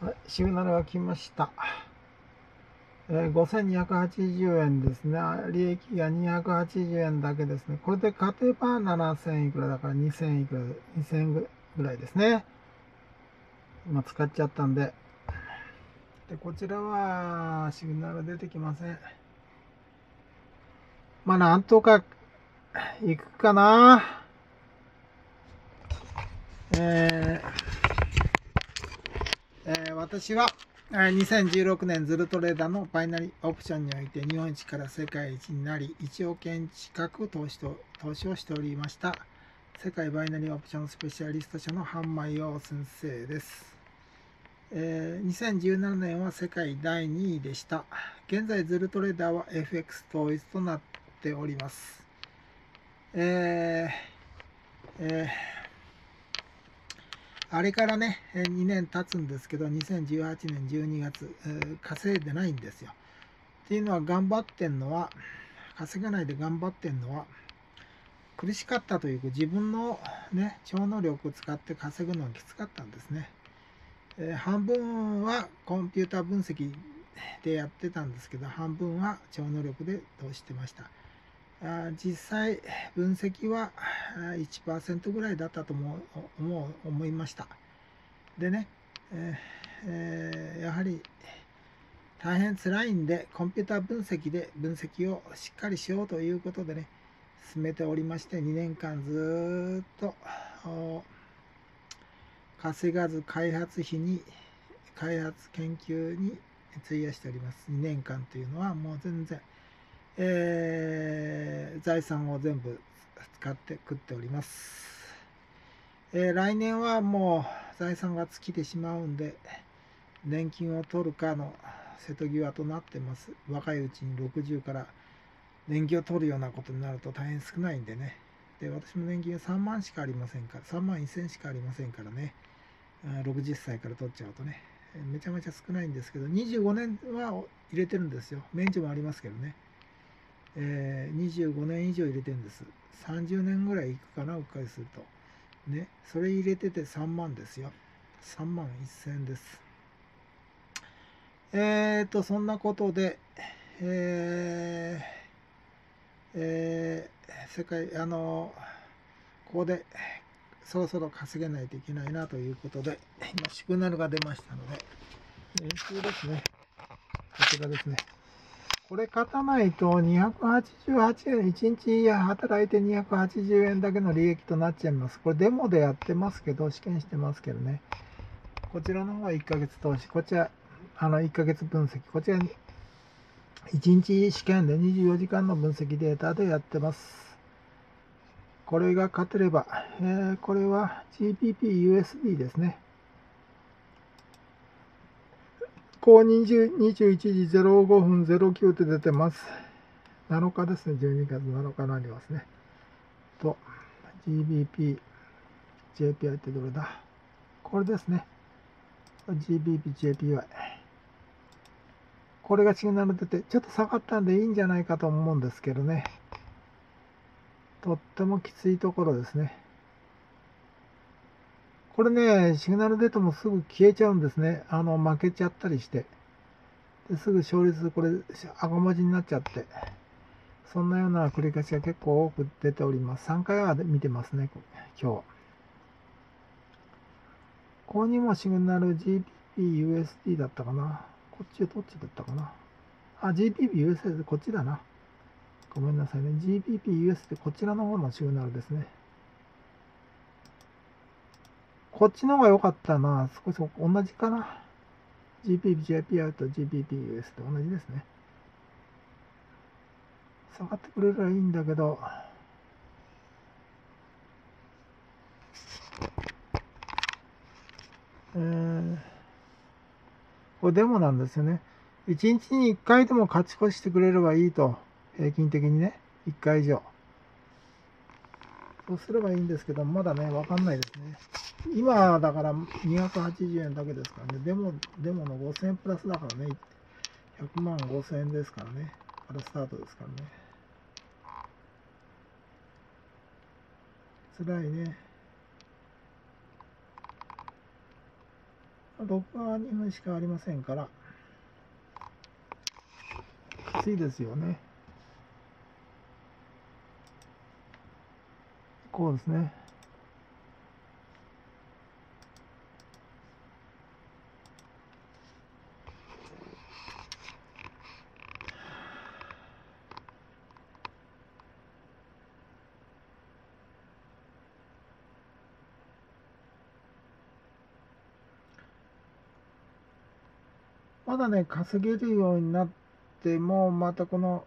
はい、シグナルが来ました。えー、5280円ですね。利益が280円だけですね。これで勝てば7000いくらだから2000いくら、2000ぐらいですね。今使っちゃったんで。で、こちらはシグナル出てきません。まあ、なんとか行くかな。えーえー私はえ2016年ズルトレーダーのバイナリーオプションにおいて日本一から世界一になり1億円近く投資と投資をしておりました。世界バイナリーオプションスペシャリスト社のハンマイヨウ先生です、えー2017年は世界第2位でした。現在ズルトレーダーは FX 統一となっております。えーえーあれからね、2年経つんですけど、2018年12月、稼いでないんですよ。っていうのは、頑張ってんのは、稼がないで頑張ってんのは、苦しかったというか、自分のね、超能力を使って稼ぐのがきつかったんですね。えー半分はコンピューター分析でやってたんですけど、半分は超能力で投資してました。あ実際分析は1%ぐらいだったと思う思思いました。でね、えーやはり大変辛いんでコンピューター分析で分析をしっかりしようということでね進めておりまして2年間ずっと稼がず開発費に開発研究に費やしております。2年間というのはもう全然えー財産を全部使って食っております、えー来年はもう財産が尽きてしまうんで年金を取るかの瀬戸際となってます。若いうちに60から年金を取るようなことになると大変少ないんでね。で私も年金は3万しかありませんから3万1000しかありませんからね。60歳から取っちゃうとね。めちゃめちゃ少ないんですけど25年は入れてるんですよ。免除もありますけどね。えー25年以上入れてるんです。30年ぐらいいくかなうっかりすると。ねそれ入れてて3万ですよ。3万1000円です。えーとそんなことでえーえー世界あのここでそろそろ稼げないといけないなということで今シグナルが出ましたので練習ですね。こちらですね。これ勝たないと288円、1日働いて280円だけの利益となっちゃいます。これデモでやってますけど、試験してますけどね。こちらの方は1ヶ月投資、こちら、あの1ヶ月分析、こちら1日試験で24時間の分析データでやってます。これが勝てれば、えーこれは GBP-USD ですね。こう20 21時05分09って出てます。7日ですね、12月7日になりますね。と、GBP、JPI ってどれだ？これですね。GBP、JPY。これがシグナル出て、ちょっと下がったんでいいんじゃないかと思うんですけどね。とってもきついところですね。これね、シグナル出てもすぐ消えちゃうんですね。あの、負けちゃったりして。ですぐ勝率、これ、赤文字になっちゃって。そんなような繰り返しが結構多く出ております。3回は見てますね、今日。ここにもシグナル GBPUSD だったかな。こっちどっちだったかな。あ、GBPUSD こっちだな。ごめんなさいね。GBPUSD こちらの方のシグナルですね。こっちの方が良かったな。少し同じかな。GPPJPI と GPPUS と同じですね。下がってくれればいいんだけど、えー、これデモなんですよね。1日に1回でも勝ち越してくれればいいと。平均的にね。1回以上。そうすればいいんですけど、まだね、わかんないですね。今だから280円だけですからね。でも、でもの5000円プラスだからね。100万5000円ですからね。からスタートですからね。辛いね。録画は2分しかありませんから、きついですよね。こうですね。まだね、稼げるようになっても、またこの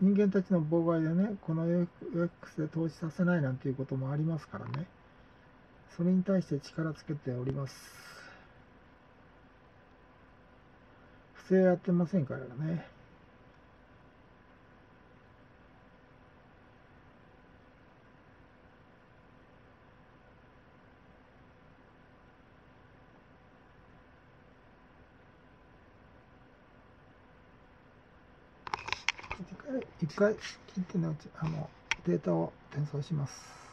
人間たちの妨害でね、この UX で投資させないなんていうこともありますからね。それに対して力つけております。不正やってませんからね。一回、一回切ってのうち、あの、データを転送します。